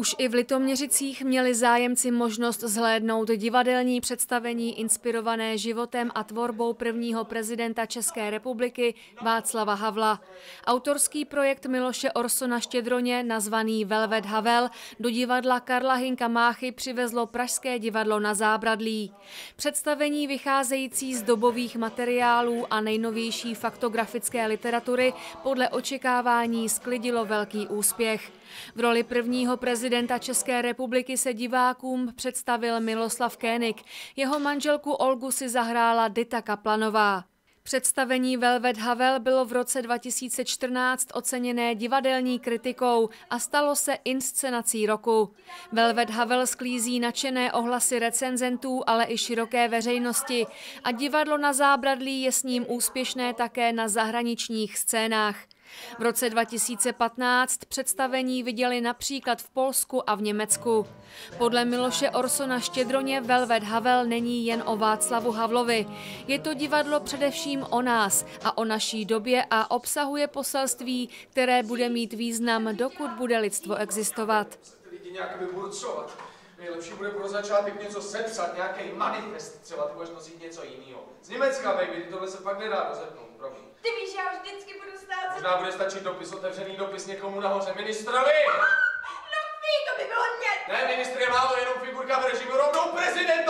Už i v Litoměřicích měli zájemci možnost zhlédnout divadelní představení inspirované životem a tvorbou prvního prezidenta České republiky Václava Havla. Autorský projekt Miloše Orsona Štědroně, nazvaný Velvet Havel, do divadla Karla Hinka Máchy přivezlo Pražské divadlo na Zábradlí. Představení vycházející z dobových materiálů a nejnovější faktografické literatury podle očekávání sklidilo velký úspěch. V roli prvního prezidenta České republiky se divákům představil Miloslav Kénik. Jeho manželku Olgu si zahrála Dita Kaplanová. Představení Velvet Havel bylo v roce 2014 oceněné divadelní kritikou a stalo se inscenací roku. Velvet Havel sklízí nadšené ohlasy recenzentů, ale i široké veřejnosti a divadlo na zábradlí je s ním úspěšné také na zahraničních scénách. V roce 2015 představení viděli například v Polsku a v Německu. Podle Miloše Orsona Štědroně Velvet Havel není jen o Václavu Havlovi. Je to divadlo především o nás a o naší době a obsahuje poselství, které bude mít význam, dokud bude lidstvo existovat. Nejlepší bude pro začátek něco sepsat, nějaký manifest, třeba ty budeš nosit něco jiného. Z Německa, baby, tohle se fakt nedá rozepnout, promiň. Ty víš, já vždycky budu Možná bude stačit dopis, otevřený dopis někomu nahoře. Ministrovi! No ví, to by bylo něco. Ne, ministr je málo, jenom figurka v režimu rovnou prezidentovi!